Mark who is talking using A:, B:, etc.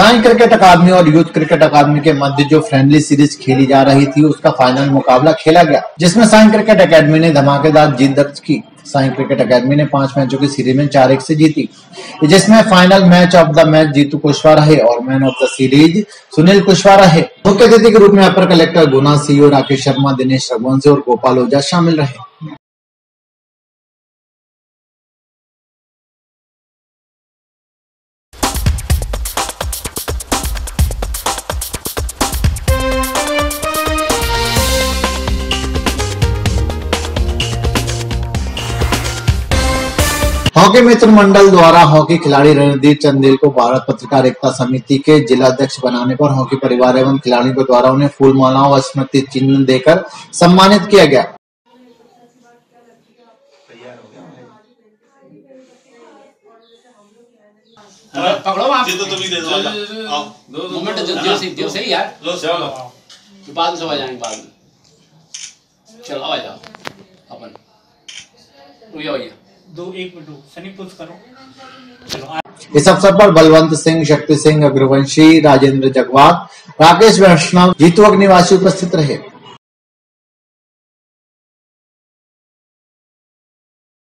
A: Sai cricket अकादमी और youth cricket अकादमी के मध्य जो फ्रेंडली सीरीज़ खेली जा रही थी, उसका फाइनल मुकाबला खेला गया, जिसमें साई क्रिकेट अकादमी ने धमाकेदार जीत दर्ज की। साई क्रिकेट अकादमी ने पाँच मैचों की सीरीज़ में चार एक से जीती। जिसमें final match of the match Jeetu Kushwaha रहे और man of the series Sunil Kushwaha रहे। मुख्य अतिथि के रूप में upper collector Guna CO Rakesh Sharma, Dinesh Raghuvanshi और गोपाल ओझा शामिल रहे। हॉकी मित्र मंडल द्वारा हॉकी खिलाड़ी रणदीप चंदेल को भारत पत्रकार एकता समिति के जिला अध्यक्ष बनाने पर हॉकी परिवार एवं खिलाड़ियों के द्वारा उन्हें फूल मालाओं व स्मृति चिन्ह देकर सम्मानित किया गया
B: पकड़ो आप
C: तो तुम ही दे दो।
B: दो मोमेंट जो जो सही जो सही यार
C: लो चलो
B: फिर बाद में सब आ जाएँगे बाद में चलो आ जाओ अपन भैया भैया
D: दो, एक करो।
A: इस अवसर पर बलवंत सिंह, शक्ति सिंह, अग्रवंशी, राजेंद्र जगवाल, राकेश वैष्णव, जीतू अग्निवासी उपस्थित रहे।